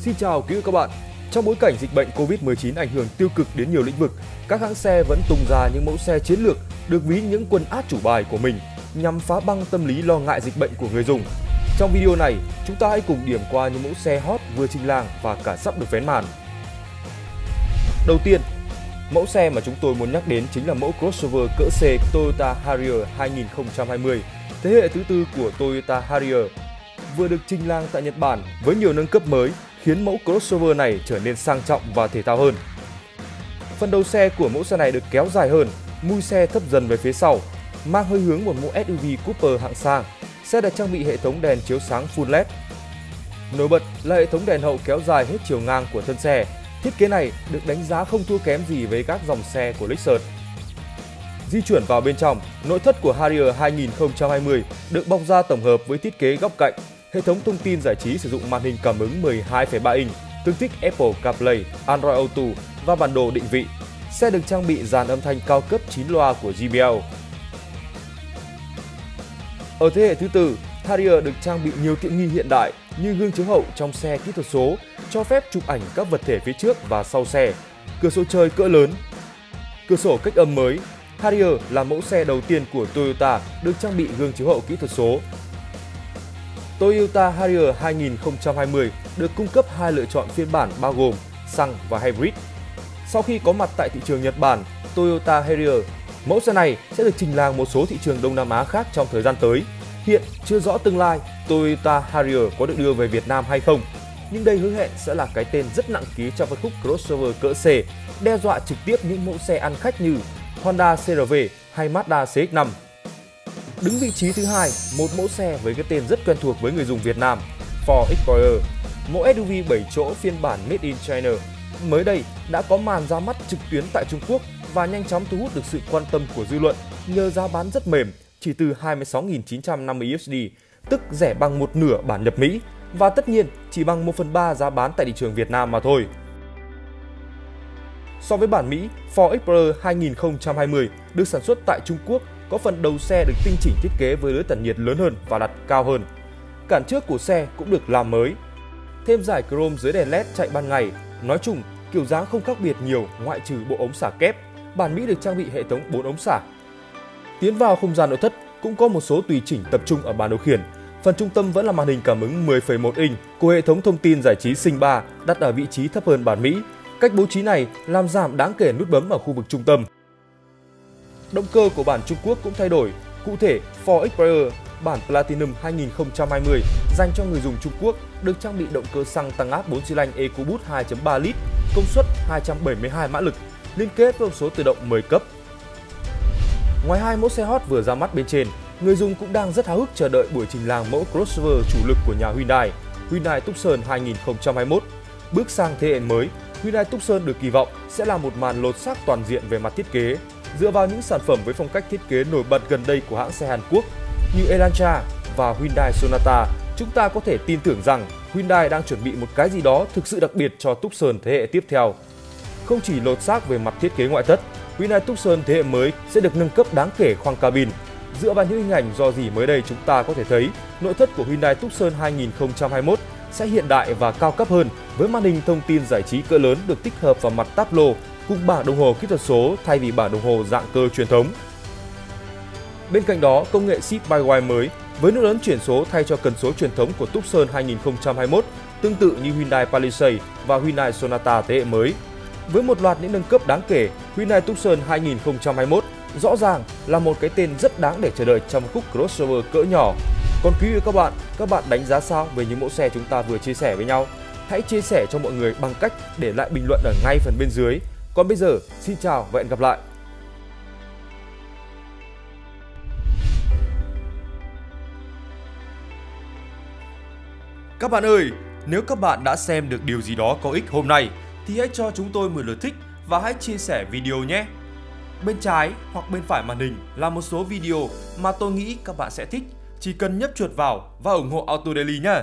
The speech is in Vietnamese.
Xin chào quý vị các bạn. Trong bối cảnh dịch bệnh Covid-19 ảnh hưởng tiêu cực đến nhiều lĩnh vực, các hãng xe vẫn tung ra những mẫu xe chiến lược được ví những quân át chủ bài của mình nhằm phá băng tâm lý lo ngại dịch bệnh của người dùng. Trong video này, chúng ta hãy cùng điểm qua những mẫu xe hot vừa trình làng và cả sắp được vén màn. Đầu tiên, mẫu xe mà chúng tôi muốn nhắc đến chính là mẫu crossover cỡ C Toyota Harrier 2020, thế hệ thứ tư của Toyota Harrier vừa được trình làng tại Nhật Bản với nhiều nâng cấp mới khiến mẫu crossover này trở nên sang trọng và thể thao hơn. Phần đầu xe của mẫu xe này được kéo dài hơn, mui xe thấp dần về phía sau, mang hơi hướng một mẫu SUV Cooper hạng sang. Xe được trang bị hệ thống đèn chiếu sáng full LED. Nổi bật là hệ thống đèn hậu kéo dài hết chiều ngang của thân xe. Thiết kế này được đánh giá không thua kém gì với các dòng xe của Lexus. Di chuyển vào bên trong, nội thất của Harrier 2020 được bọc da tổng hợp với thiết kế góc cạnh, hệ thống thông tin giải trí sử dụng màn hình cảm ứng 12,3 inch, tương thích Apple CarPlay, Android Auto và bản đồ định vị. Xe được trang bị dàn âm thanh cao cấp 9 loa của JBL. Ở thế hệ thứ tư, Harrier được trang bị nhiều tiện nghi hiện đại như gương chiếu hậu trong xe kỹ thuật số, cho phép chụp ảnh các vật thể phía trước và sau xe, cửa sổ trời cỡ lớn, cửa sổ cách âm mới. Harrier là mẫu xe đầu tiên của Toyota được trang bị gương chiếu hậu kỹ thuật số. Toyota Harrier 2020 được cung cấp hai lựa chọn phiên bản bao gồm xăng và hybrid. Sau khi có mặt tại thị trường Nhật Bản, Toyota Harrier Mẫu xe này sẽ được trình làng một số thị trường Đông Nam Á khác trong thời gian tới. Hiện chưa rõ tương lai Toyota Harrier có được đưa về Việt Nam hay không, nhưng đây hứa hẹn sẽ là cái tên rất nặng ký trong phân khúc crossover cỡ C, đe dọa trực tiếp những mẫu xe ăn khách như Honda CRV hay Mazda CX-5. Đứng vị trí thứ hai, một mẫu xe với cái tên rất quen thuộc với người dùng Việt Nam, Ford Explorer, mẫu SUV 7 chỗ phiên bản Made in China. Mới đây đã có màn ra mắt trực tuyến tại Trung Quốc và nhanh chóng thu hút được sự quan tâm của dư luận nhờ giá bán rất mềm, chỉ từ 26.950 USD, tức rẻ bằng một nửa bản nhập Mỹ và tất nhiên chỉ bằng 1 phần 3 giá bán tại thị trường Việt Nam mà thôi. So với bản Mỹ, Ford Explorer 2020 được sản xuất tại Trung Quốc có phần đầu xe được tinh chỉnh thiết kế với lưới tản nhiệt lớn hơn và đặt cao hơn. Cản trước của xe cũng được làm mới. Thêm giải chrome dưới đèn LED chạy ban ngày, nói chung kiểu dáng không khác biệt nhiều ngoại trừ bộ ống xả kép bản Mỹ được trang bị hệ thống 4 ống xả. Tiến vào không gian nội thất cũng có một số tùy chỉnh tập trung ở bàn điều khiển. Phần trung tâm vẫn là màn hình cảm ứng 10,1 inch của hệ thống thông tin giải trí Sinh 3 đặt ở vị trí thấp hơn bản Mỹ. Cách bố trí này làm giảm đáng kể nút bấm ở khu vực trung tâm. Động cơ của bản Trung Quốc cũng thay đổi. Cụ thể, Ford Explorer bản Platinum 2020 dành cho người dùng Trung Quốc được trang bị động cơ xăng tăng áp 4 xi lanh EcoBoost 2.3 lít, công suất 272 mã lực liên kết với hộp số tự động 10 cấp. Ngoài hai mẫu xe hot vừa ra mắt bên trên, người dùng cũng đang rất háo hức chờ đợi buổi trình làng mẫu crossover chủ lực của nhà Hyundai, Hyundai Tucson 2021. Bước sang thế hệ mới, Hyundai Tucson được kỳ vọng sẽ là một màn lột xác toàn diện về mặt thiết kế, dựa vào những sản phẩm với phong cách thiết kế nổi bật gần đây của hãng xe Hàn Quốc như Elantra và Hyundai Sonata. Chúng ta có thể tin tưởng rằng Hyundai đang chuẩn bị một cái gì đó thực sự đặc biệt cho Tucson thế hệ tiếp theo không chỉ lột xác về mặt thiết kế ngoại thất, Hyundai Tucson thế hệ mới sẽ được nâng cấp đáng kể khoang cabin. Dựa vào những hình ảnh do gì mới đây chúng ta có thể thấy, nội thất của Hyundai Tucson 2021 sẽ hiện đại và cao cấp hơn với màn hình thông tin giải trí cỡ lớn được tích hợp vào mặt táp lô cùng bảng đồng hồ kỹ thuật số thay vì bảng đồng hồ dạng cơ truyền thống. Bên cạnh đó, công nghệ ship by Wire mới với nút ấn chuyển số thay cho cần số truyền thống của Tucson 2021, tương tự như Hyundai Palisade và Hyundai Sonata thế hệ mới với một loạt những nâng cấp đáng kể, Hyundai Tucson 2021 rõ ràng là một cái tên rất đáng để chờ đợi trong khúc crossover cỡ nhỏ. Còn quý vị các bạn, các bạn đánh giá sao về những mẫu xe chúng ta vừa chia sẻ với nhau? Hãy chia sẻ cho mọi người bằng cách để lại bình luận ở ngay phần bên dưới. Còn bây giờ, xin chào và hẹn gặp lại! Các bạn ơi, nếu các bạn đã xem được điều gì đó có ích hôm nay thì hãy cho chúng tôi 10 lượt thích và hãy chia sẻ video nhé. Bên trái hoặc bên phải màn hình là một số video mà tôi nghĩ các bạn sẽ thích. Chỉ cần nhấp chuột vào và ủng hộ Auto Daily nhé.